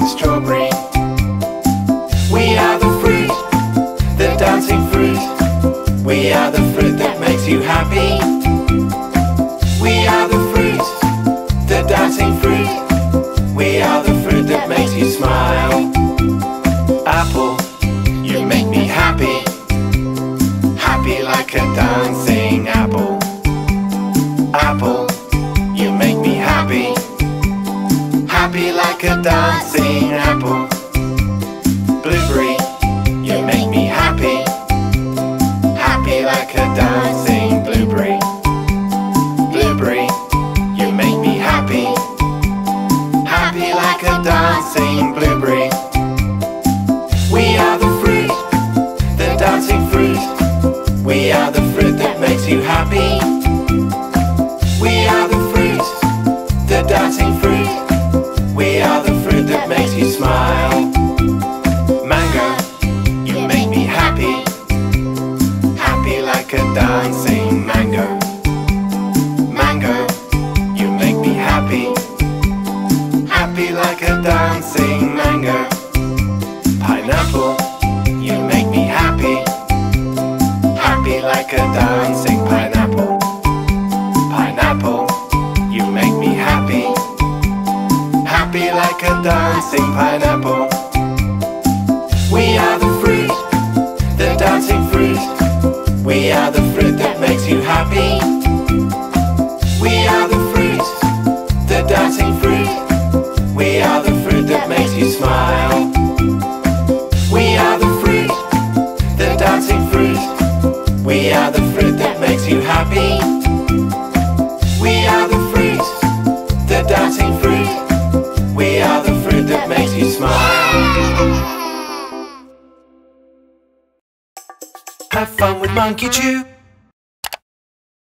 strawberry. We are the fruit, the dancing fruit. We are the fruit that makes you happy. We are the fruit, the dancing fruit. We are the fruit that makes you smile. Apple, you make me happy. Happy like a dancing apple. Apple, a apple. Blueberry, you make me happy. Happy like a dancing blueberry. Blueberry, you make me happy. Happy like a dancing blueberry. We are the fruit, the dancing fruit. We are the fruit Like a dancing mango. Mango, you make me happy. Happy like a dancing mango. Pineapple, you make me happy. Happy like a dancing pineapple. Pineapple, you make me happy. Happy like a dancing pineapple. We are the We are the fruit that makes you happy. We are the fruit, the dancing fruit. We are the fruit that makes you smile. We are the fruit, the dancing fruit. We are the Have fun with Monkey Choo.